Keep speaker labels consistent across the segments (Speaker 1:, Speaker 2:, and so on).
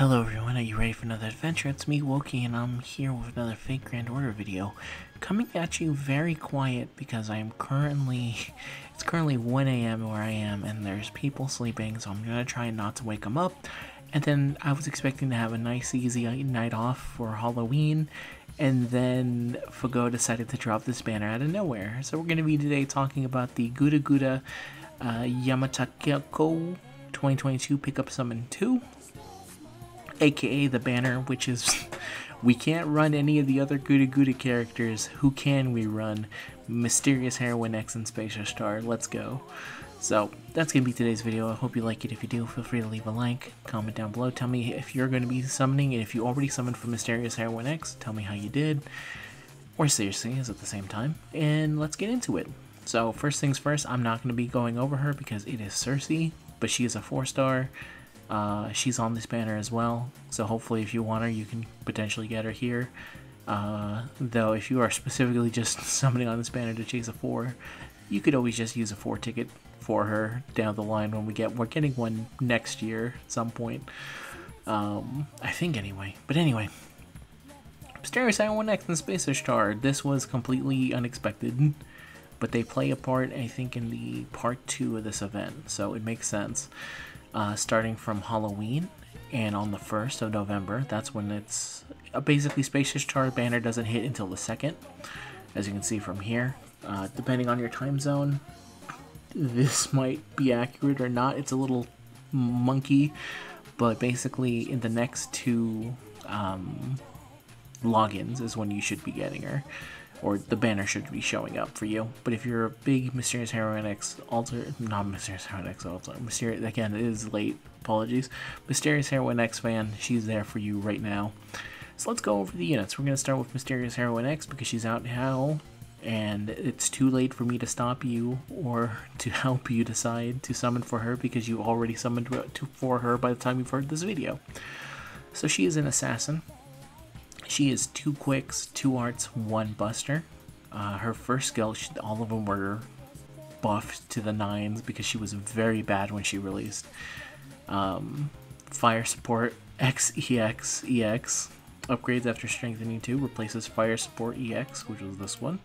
Speaker 1: Hello everyone, are you ready for another adventure? It's me, Wokey, and I'm here with another Fate Grand Order video. Coming at you very quiet because I am currently, it's currently 1am where I am and there's people sleeping, so I'm gonna try not to wake them up. And then I was expecting to have a nice easy night off for Halloween, and then Fago decided to drop this banner out of nowhere. So we're gonna be today talking about the Guda Guda uh, Yamataikoku 2022 Pickup Summon 2 aka the banner, which is we can't run any of the other Guda Guda characters. Who can we run? Mysterious Heroine X and Space Ishtar. Let's go. So that's gonna be today's video. I hope you like it. If you do, feel free to leave a like, comment down below. Tell me if you're gonna be summoning, and if you already summoned for Mysterious Heroine X, tell me how you did. Or seriously, is at the same time. And let's get into it. So first things first, I'm not gonna be going over her because it is Cersei, but she is a four star. Uh, she's on this banner as well, so hopefully if you want her, you can potentially get her here. Uh, though if you are specifically just summoning on this banner to chase a 4, you could always just use a 4 ticket for her down the line when we get, we're getting one next year at some point. Um, I think anyway, but anyway. Mysterious Heroine X and Space Ishtar, this was completely unexpected, but they play a part, I think, in the part 2 of this event, so it makes sense uh, starting from Halloween and on the 1st of November. That's when it's uh, basically Space Ishtar banner doesn't hit until the 2nd, as you can see from here. Uh, depending on your time zone, this might be accurate or not. It's a little monkey, but basically in the next two um, logins is when you should be getting her or the banner should be showing up for you. But if you're a big Mysterious Heroine X alter, not Mysterious Heroine X alter, Mysterious again it is late. Apologies, Mysterious Heroine X fan, she's there for you right now. So let's go over the units. We're gonna start with Mysterious Heroine X because she's out now, and it's too late for me to stop you or to help you decide to summon for her because you already summoned for her by the time you've heard this video. So she is an assassin. She is two quicks, two arts, one buster. Uh, her first skill, she, all of them were buffed to the nines because she was very bad when she released. Um, fire support XEX EX upgrades after strengthening 2 replaces fire support EX, which was this one.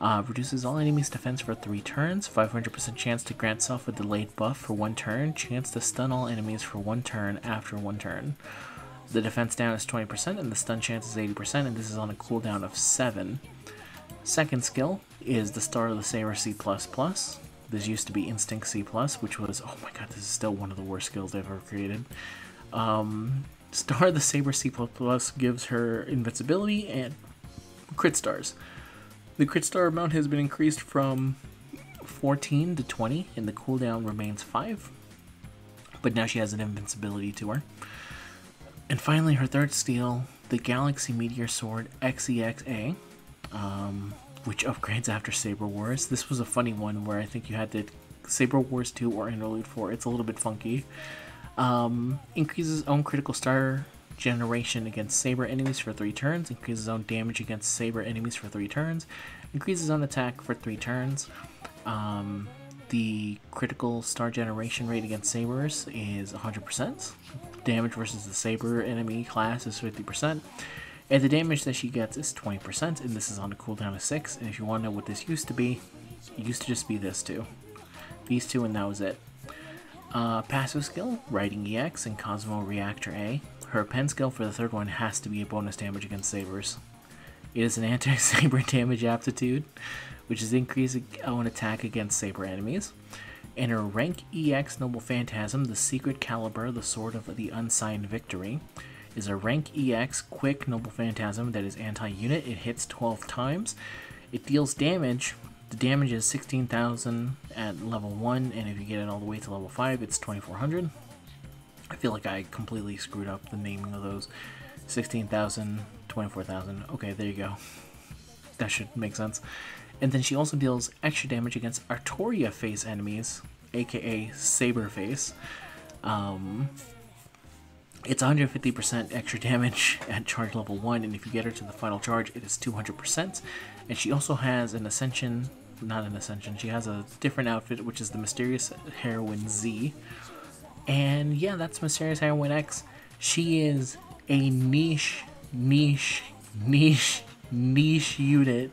Speaker 1: Uh, reduces all enemies' defense for 3 turns, 500% chance to grant self a delayed buff for 1 turn, chance to stun all enemies for 1 turn after 1 turn. The defense down is 20% and the stun chance is 80%, and this is on a cooldown of 7. Second skill is the Star of the Saber C++. This used to be Instinct C+, which was, oh my god, this is still one of the worst skills they've ever created. Um, Star of the Saber C++ gives her invincibility and crit stars. The crit star amount has been increased from 14 to 20, and the cooldown remains 5. But now she has an invincibility to her. And finally, her third steal, the Galaxy Meteor Sword XEXA, um, which upgrades after Saber Wars. This was a funny one where I think you had to Saber Wars 2 or Interlude 4. It's a little bit funky. Um, increases own critical star generation against Saber enemies for 3 turns, increases own damage against Saber enemies for 3 turns, increases own attack for 3 turns. Um, the critical star generation rate against Sabers is 100% damage versus the Saber enemy class is 50%. And the damage that she gets is 20%, and this is on a cooldown of 6. And if you want to know what this used to be, it used to just be this two. These two, and that was it. Uh, passive skill, Riding EX and Cosmo Reactor A. Her pen skill for the third one has to be a bonus damage against Sabers. It is an anti-Saber damage aptitude, which is increased on uh, attack against Saber enemies and her rank EX Noble Phantasm, the Secret Calibur, the Sword of the Unsigned Victory, is a rank EX Quick Noble Phantasm that is anti-unit. It hits 12 times. It deals damage. The damage is 16,000 at level 1, and if you get it all the way to level 5, it's 2,400. I feel like I completely screwed up the naming of those. 16,000, 24,000. Okay, there you go. That should make sense. And then she also deals extra damage against Artoria face enemies, aka Saber face. Um, it's 150% extra damage at charge level 1, and if you get her to the final charge, it is 200%. And she also has an Ascension, not an Ascension, she has a different outfit, which is the Mysterious Heroine Z. And yeah, that's Mysterious Heroine X. She is a niche, niche, niche, niche unit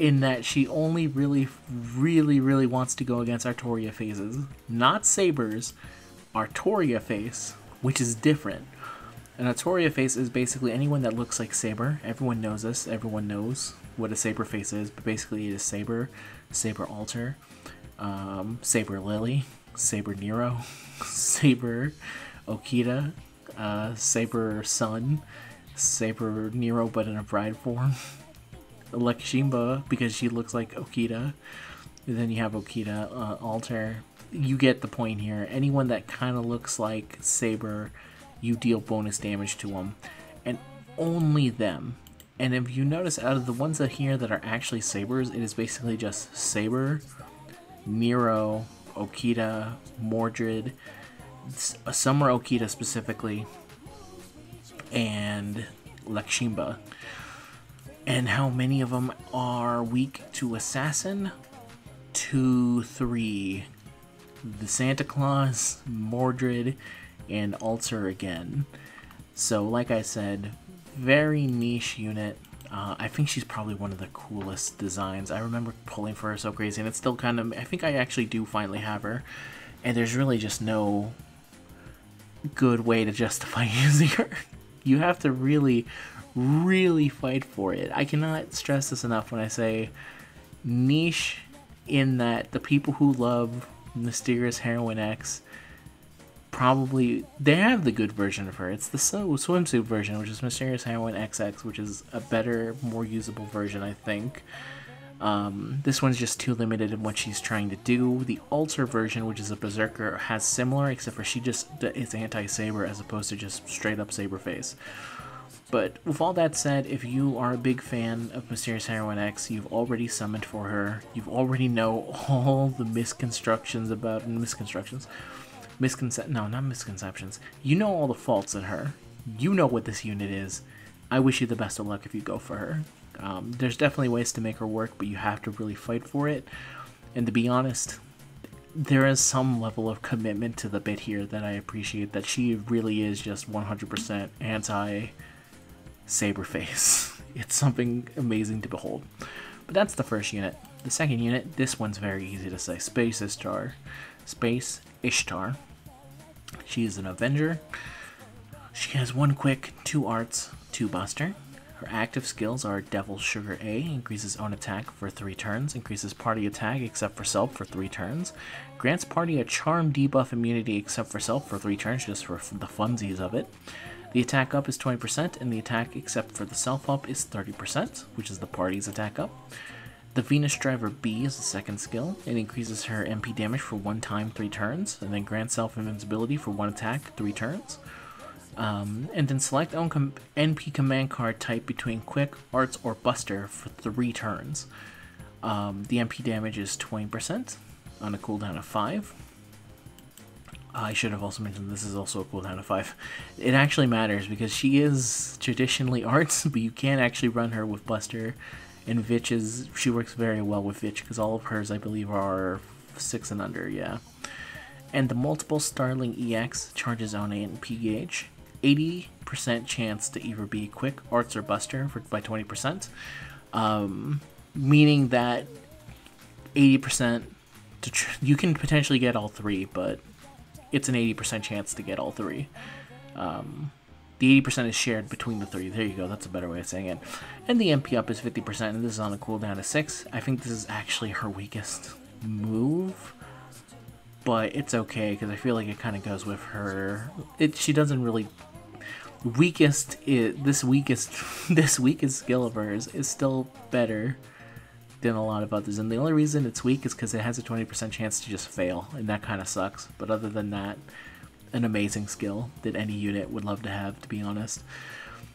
Speaker 1: in that she only really, really, really wants to go against Artoria faces. Not Sabers, Artoria face, which is different. An Artoria face is basically anyone that looks like Saber. Everyone knows this. Everyone knows what a Saber face is, but basically it is Saber, Saber Alter, um, Saber Lily, Saber Nero, Saber Okita, uh, Saber Sun, Saber Nero but in a bride form, Lakshmibai because she looks like Okita. And then you have Okita uh, Alter. You get the point here. Anyone that kind of looks like Saber, you deal bonus damage to them, and only them. And if you notice, out of the ones that here that are actually Sabers, it is basically just Saber, Nero, Okita, Mordred, Summer Okita specifically, and Lakshmibai. And how many of them are weak to Assassin? Two, three. The Santa Claus, Mordred, and Alter again. So, like I said, very niche unit. Uh, I think she's probably one of the coolest designs. I remember pulling for her so crazy, and it's still kind of. I think I actually do finally have her, and there's really just no good way to justify using her. You have to really, really fight for it. I cannot stress this enough when I say niche in that the people who love Mysterious Heroine X probably they have the good version of her. It's the so swimsuit version, which is Mysterious Heroine XX, which is a better, more usable version, I think. Um, this one's just too limited in what she's trying to do. The Alter version, which is a Berserker, has similar, except for she just is anti-saber as opposed to just straight up saber face. But with all that said, if you are a big fan of Mysterious Heroine X, you've already summoned for her. You've already know all the misconstructions about misconstructions, misconce no, not misconceptions. You know all the faults in her. You know what this unit is. I wish you the best of luck if you go for her. Um, there's definitely ways to make her work, but you have to really fight for it. And to be honest, there is some level of commitment to the bit here that I appreciate. That she really is just 100% anti Saberface. It's something amazing to behold. But that's the first unit. The second unit, this one's very easy to say. Space Ishtar. Space Ishtar. She is an Avenger. She has one quick, two arts, two buster. Her active skills are Devil Sugar A, increases own attack for 3 turns, increases party attack except for self for 3 turns, grants party a charm debuff immunity except for self for 3 turns just for the funsies of it, the attack up is 20%, and the attack except for the self up is 30%, which is the party's attack up. The Venus Driver B is the second skill. It increases her NP damage for one time, three turns, and then grants self invincibility for one attack, three turns. Um, and then select own com NP command card type between Quick, Arts, or Buster for three turns. Um, the NP damage is 20% on a cooldown of 5. I should have also mentioned this is also a cooldown of 5. It actually matters because she is traditionally arts, but you can actually run her with Buster. And Vitch is, she works very well with Vitch because all of hers, I believe, are 6 and under, yeah. And the multiple Starling EX charges on a P gauge. 80% chance to either be Quick, Arts, or Buster for, by 20%. Um, meaning that 80% to you can potentially get all three, but it's an 80% chance to get all three. Um, the 80% is shared between the three. There you go, that's a better way of saying it. And the NP up is 50%, and this is on a cooldown of 6. I think this is actually her weakest move. But it's okay, because I feel like it kind of goes with her... It She doesn't really... Weakest is, this weakest this weakest skill of hers is still better than a lot of others. And the only reason it's weak is because it has a 20% chance to just fail, and that kind of sucks. But other than that, an amazing skill that any unit would love to have, to be honest.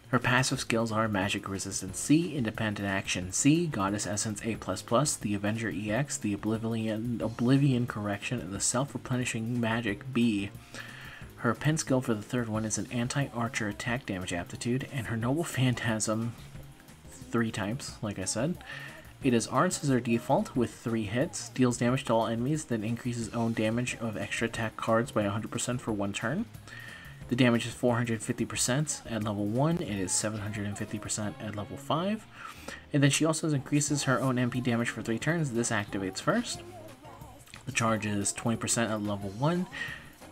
Speaker 1: Her passive skills are Magic Resistance C, Independent Action C, Goddess Essence A++, the Avenger EX, the Oblivion, Oblivion Correction, and the Self-Replenishing Magic B. Her pen skill for the third one is an Anti-Archer Attack Damage Aptitude, and her Noble Phantasm, three types, like I said, it is arts as our default with 3 hits, deals damage to all enemies, then increases own damage of extra attack cards by 100% for one turn. The damage is 450% at level 1, it is 750% at level 5. And then she also increases her own NP damage for 3 turns. This activates first. The charge is 20% at level 1,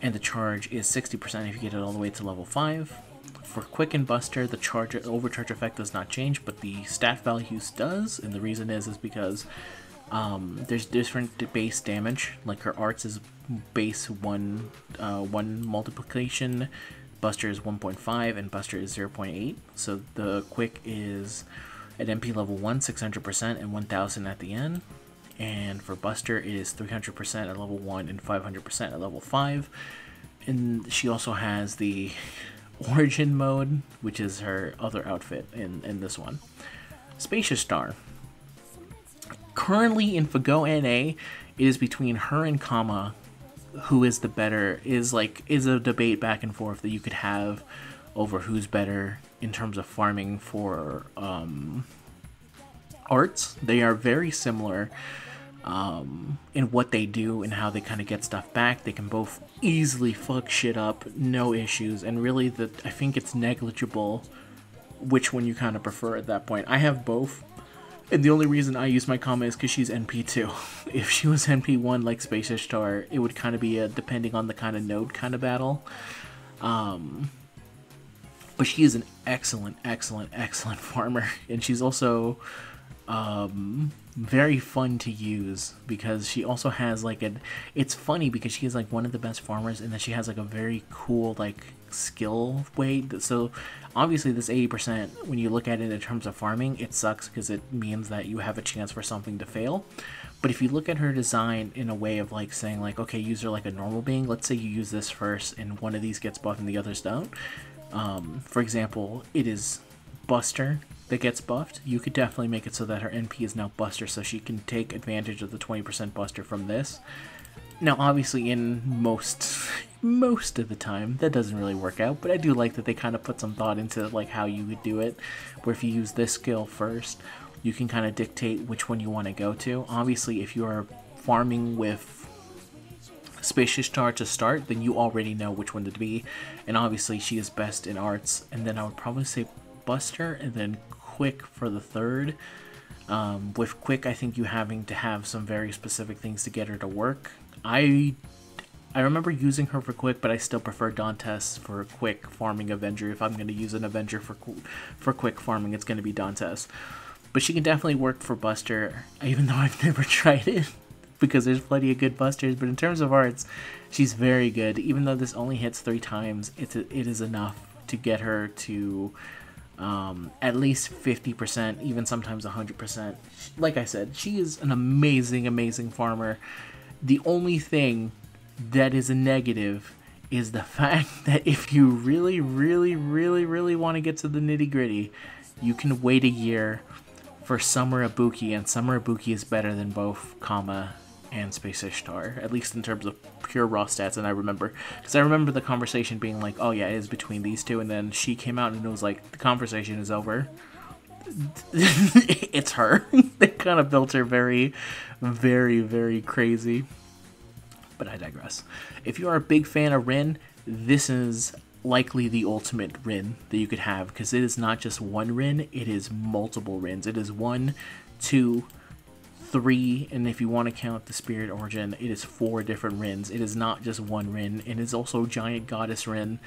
Speaker 1: and the charge is 60% if you get it all the way to level 5. For Quick and Buster, the charge overcharge effect does not change, but the stat values does, and the reason is is because um, there's different base damage. Like her arts is base one uh, one multiplication, Buster is 1.5, and Buster is 0.8. So the Quick is at NP level 1, 600%, and 1000 at the end. And for Buster, it is 300% at level 1 and 500% at level 5. And she also has the Origin mode, which is her other outfit in, in this one. Space Ishtar. Currently in Fago NA, it is between her and Kama who is the better is like is a debate back and forth that you could have over who's better in terms of farming for um, arts. They are very similar um, in what they do and how they kind of get stuff back. They can both easily fuck shit up, no issues, and really, the I think it's negligible which one you kind of prefer at that point. I have both, and the only reason I use my Kama is because she's NP2. if she was NP1 like Space Ishtar, it would kind of be a depending on the kind of node kind of battle. Um, but she is an excellent, excellent, excellent farmer, and she's also um, very fun to use because she also has like a. It's funny because she is like one of the best farmers, and that she has like a very cool like skill way. So obviously, this eighty percent, when you look at it in terms of farming, it sucks because it means that you have a chance for something to fail. But if you look at her design in a way of like saying like, okay, use her like a normal being. Let's say you use this first, and one of these gets buffed and the others don't. Um, for example, it is Buster that gets buffed, you could definitely make it so that her NP is now Buster, so she can take advantage of the 20% Buster from this. Now, obviously, in most most of the time, that doesn't really work out, but I do like that they kind of put some thought into like how you would do it, where if you use this skill first, you can kind of dictate which one you want to go to. Obviously, if you are farming with Space Ishtar to start, then you already know which one to be, and obviously she is best in arts, and then I would probably say Buster, and then Quick for the third. Um, with Quick, I think you having to have some very specific things to get her to work. I I remember using her for Quick, but I still prefer Dantes for Quick farming Avenger. If I'm going to use an Avenger for for Quick farming, it's going to be Dantes. But she can definitely work for Buster, even though I've never tried it because there's plenty of good busters. But in terms of arts, she's very good. Even though this only hits three times, it's a, it is enough to get her to um, at least 50%, even sometimes 100%. Like I said, she is an amazing, amazing farmer. The only thing that is a negative is the fact that if you really, really, really, really want to get to the nitty gritty, you can wait a year for Summer Ibuki, and Summer Ibuki is better than both Kama and Space Ishtar, at least in terms of pure raw stats. And I remember, because I remember the conversation being like, oh yeah, it is between these two. And then she came out and it was like, the conversation is over. it's her. they kind of built her very, very, very crazy. But I digress. If you are a big fan of Rin, this is likely the ultimate Rin that you could have because it is not just one Rin, it is multiple Rins. It is one, two, three, and if you want to count the Spirit Origin, it is four different Rins. It is not just one Rin, and it is also Giant Goddess Rin.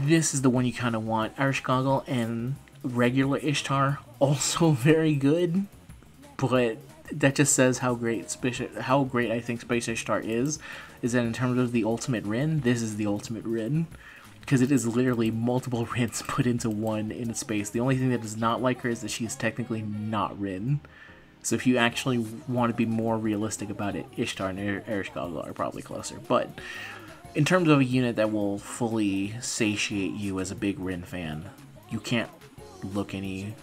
Speaker 1: This is the one you kind of want. Ereshkigal and regular Ishtar, also very good, but that just says how great how great I think Space Ishtar is. Is that in terms of the ultimate Rin, this is the ultimate Rin because it is literally multiple Rins put into one in a space. The only thing that is not like her is that she is technically not Rin. So if you actually want to be more realistic about it, Ishtar and Ereshkigal are probably closer. But in terms of a unit that will fully satiate you as a big Rin fan, you can't look any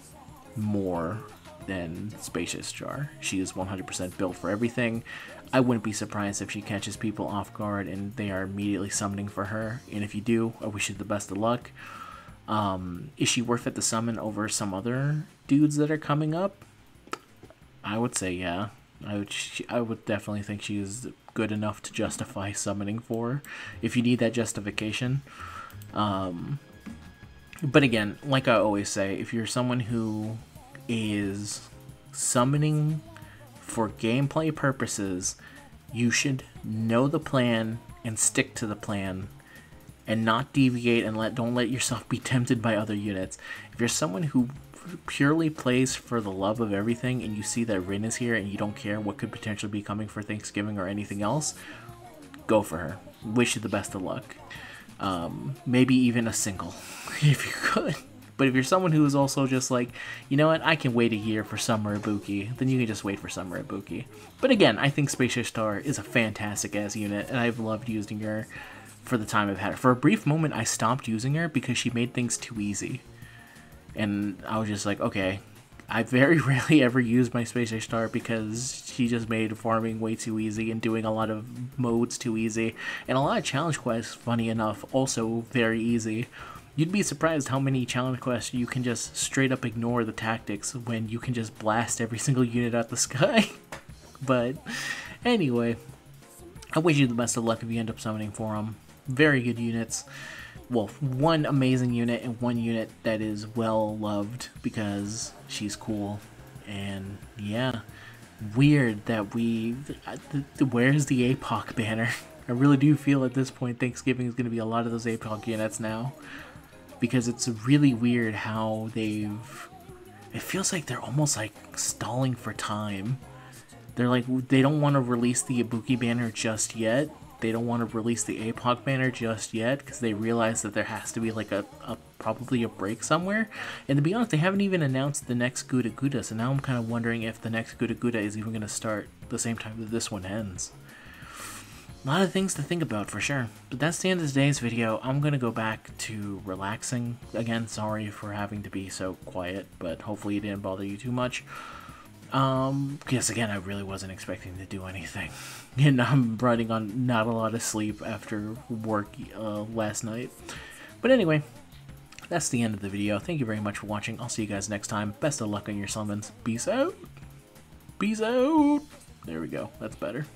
Speaker 1: more than Space Ishtar. She is 100% built for everything. I wouldn't be surprised if she catches people off guard and they are immediately summoning for her. And if you do, I wish you the best of luck. Um, is she worth it to summon over some other dudes that are coming up? I would say yeah. I would I would definitely think she is good enough to justify summoning for if you need that justification. Um, but again, like I always say, if you're someone who is summoning for gameplay purposes, you should know the plan and stick to the plan and not deviate and let don't let yourself be tempted by other units. If you're someone who purely plays for the love of everything and you see that Rin is here and you don't care what could potentially be coming for Thanksgiving or anything else, go for her. Wish you the best of luck. Um, maybe even a single, if you could. But if you're someone who is also just like, you know what, I can wait a year for Summer Ibuki, then you can just wait for Summer Ibuki. But again, I think Space Ishtar is a fantastic ass unit, and I've loved using her for the time I've had her. For a brief moment, I stopped using her because she made things too easy. And I was just like, okay, I very rarely ever use my Space Ishtar because she just made farming way too easy and doing a lot of modes too easy. And a lot of challenge quests, funny enough, also very easy. You'd be surprised how many challenge quests you can just straight up ignore the tactics when you can just blast every single unit out the sky. but anyway, I wish you the best of luck if you end up summoning for them. Very good units. Well, one amazing unit and one unit that is well loved because she's cool. And yeah, weird that we. Where's the APOC banner? I really do feel at this point Thanksgiving is going to be a lot of those APOC units now because it's really weird how they've it feels like they're almost like stalling for time. They're like they don't want to release the Ibuki banner just yet. They don't want to release the APOC banner just yet because they realize that there has to be like a, a, probably a break somewhere. And to be honest, they haven't even announced the next Guda Guda, so now I'm kind of wondering if the next Guda Guda is even going to start the same time that this one ends. A lot of things to think about for sure. But that's the end of today's video. I'm going to go back to relaxing. Again, sorry for having to be so quiet, but hopefully it didn't bother you too much. Um, because again, I really wasn't expecting to do anything. And I'm running on not a lot of sleep after work uh, last night. But anyway, that's the end of the video. Thank you very much for watching. I'll see you guys next time. Best of luck on your summons. Peace out. Peace out. There we go. That's better.